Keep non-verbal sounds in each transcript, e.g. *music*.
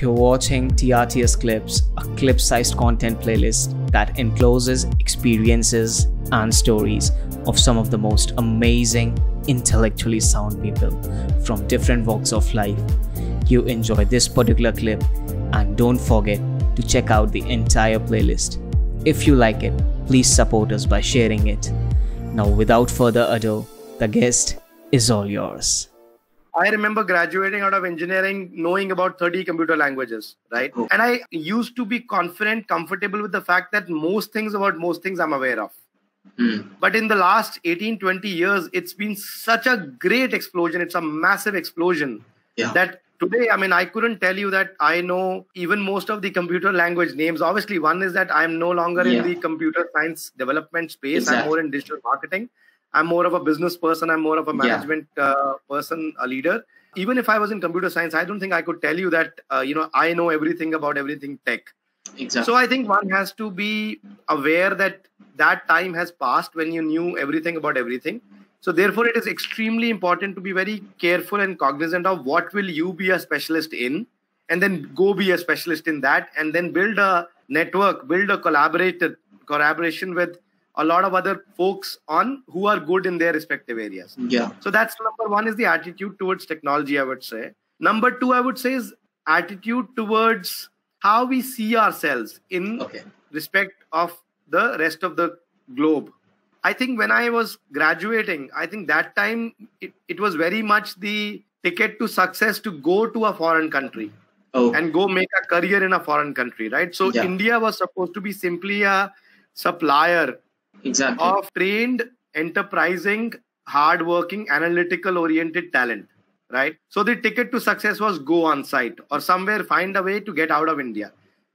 You're watching TRTS Clips, a clip sized content playlist that encloses experiences and stories of some of the most amazing, intellectually sound people from different walks of life. You enjoy this particular clip and don't forget to check out the entire playlist. If you like it, please support us by sharing it. Now, without further ado, the guest is all yours. I remember graduating out of engineering knowing about 30 computer languages, right? Oh. And I used to be confident, comfortable with the fact that most things about most things I'm aware of. Hmm. But in the last 18, 20 years, it's been such a great explosion. It's a massive explosion Yeah. that today, I mean, I couldn't tell you that I know even most of the computer language names. Obviously, one is that I'm no longer Yeah. in the computer science development space, I'm more in digital marketing. I'm more of a business person. I'm more of a Yeah. management uh, person, a leader. Even if I was in computer science, I don't think I could tell you that, uh, you know, I know everything about everything tech. Exactly. So I think one has to be aware that that time has passed when you knew everything about everything. So therefore, it is extremely important to be very careful and cognizant of what will you be a specialist in, and then go be a specialist in that, and then build a network, build a collaborated collaboration with a lot of other folks on who are good in their respective areas. yeah. So that's number one is the attitude towards technology, I would say. Number two, I would say is attitude towards how we see ourselves in Okay. respect of the rest of the globe. I think when I was graduating, I think that time it, it was very much the ticket to success to go to a foreign country Oh. and go make a career in a foreign country, right? So Yeah. India was supposed to be simply a supplier exactly. of trained, enterprising, hardworking, analytical oriented talent, right? So the ticket to success was go on site or somewhere find a way to get out of India.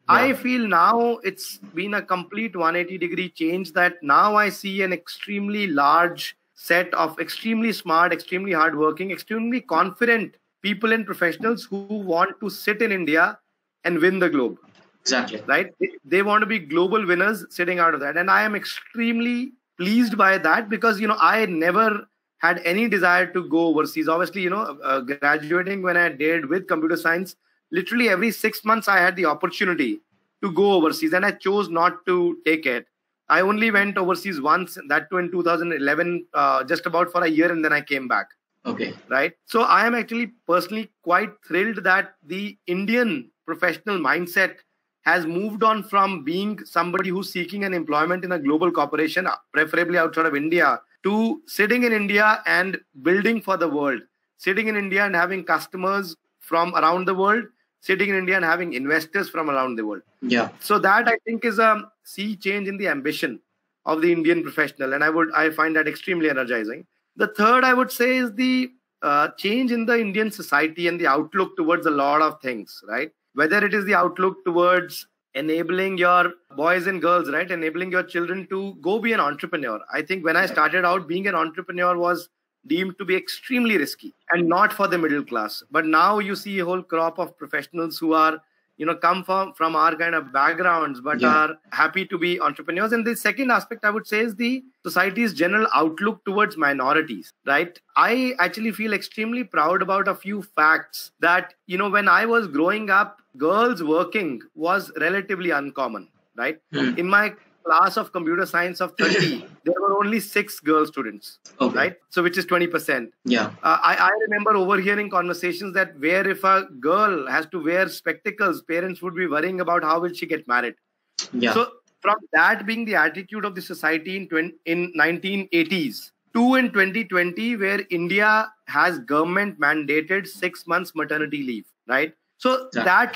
I feel now it's been a complete 180 degree change that now I see an extremely large set of extremely smart, extremely hardworking, extremely confident people and professionals who want to sit in India and win the globe exactly. right? They, they want to be global winners sitting out of that. And I am extremely pleased by that because, you know, I never had any desire to go overseas. Obviously, you know, uh, graduating when I did with computer science, literally every six months I had the opportunity to go overseas and I chose not to take it. I only went overseas once, that too in 2011, uh, just about for a year, and then I came back Okay. right? So I am actually personally quite thrilled that the Indian professional mindset has moved on from being somebody who's seeking an employment in a global corporation, preferably outside of India, to sitting in India and building for the world, sitting in India and having customers from around the world, sitting in India and having investors from around the world. Yeah. so that i think is a sea change in the ambition of the indian professional and i would i find that extremely energizing. The third i would say is the uh, change in the indian society and the outlook towards a lot of things right whether it is the outlook towards enabling your boys and girls right enabling your children to go be an entrepreneur. I think when i started out being an entrepreneur was deemed to be extremely risky and not for the middle class. But now you see a whole crop of professionals who are you know come from from our kind of backgrounds but Yeah. are happy to be entrepreneurs and the second aspect i would say is the society's general outlook towards minorities right i actually feel extremely proud about a few facts that you know when i was growing up girls working was relatively uncommon right Hmm. in my class of computer science of 30 *laughs* there were only 6 girl students Okay. right so which is 20% Yeah. uh, I, I remember overhearing conversations that where if a girl has to wear spectacles, parents would be worrying about how will she get married. Yeah. So from that being the attitude of the society in 20, in 1980s to in 2020 where India has government mandated six months maternity leave, right? So Exactly. that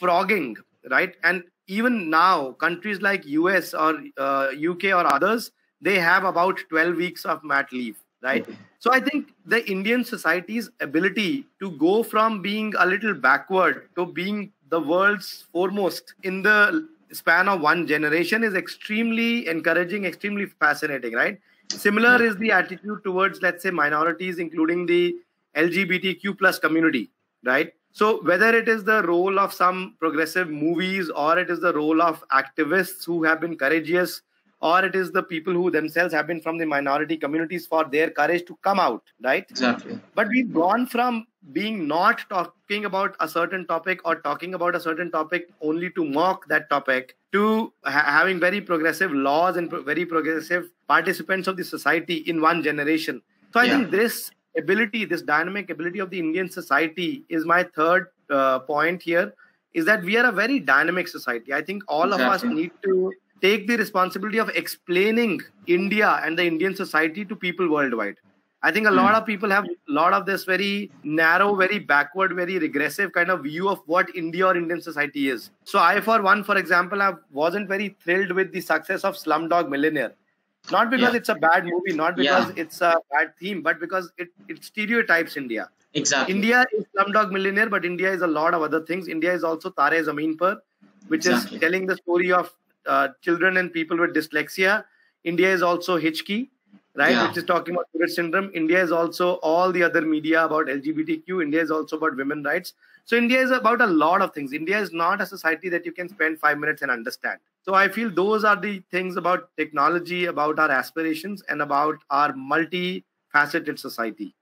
leapfrogging, right? And even now, countries like US or uh, UK or others, they have about 12 weeks of mat leave, right? So I think the Indian society's ability to go from being a little backward to being the world's foremost in the span of one generation is extremely encouraging, extremely fascinating, right? Similar is the attitude towards, let's say, minorities, including the LGBTQ plus community, right? So whether it is the role of some progressive movies or it is the role of activists who have been courageous or it is the people who themselves have been from the minority communities for their courage to come out, right? Exactly. But we've gone from being not talking about a certain topic or talking about a certain topic only to mock that topic to ha- having very progressive laws and pro- very progressive participants of the society in one generation. So I Yeah. think this ability, this dynamic ability of the Indian society is my third uh, point here is that we are a very dynamic society. I think all of us need to take the responsibility of explaining India and the Indian society to people worldwide. I think a Hmm. lot of people have a lot of this very narrow, very backward, very regressive kind of view of what India or Indian society is. So I, for one, for example, I wasn't very thrilled with the success of Slumdog Millionaire. Not because Yeah. it's a bad movie, not because Yeah. it's a bad theme, but because it, it stereotypes India. Exactly. India is Slumdog Millionaire, but India is a lot of other things. India is also Tare Zameen Par, which Exactly. is telling the story of uh, children and people with dyslexia. India is also Hichki, right, Yeah. which is talking about Tourette syndrome. India is also all the other media about LGBTQ. India is also about women rights. So India is about a lot of things. India is not a society that you can spend five minutes and understand. So I feel those are the things about technology, about our aspirations, and about our multi-faceted society.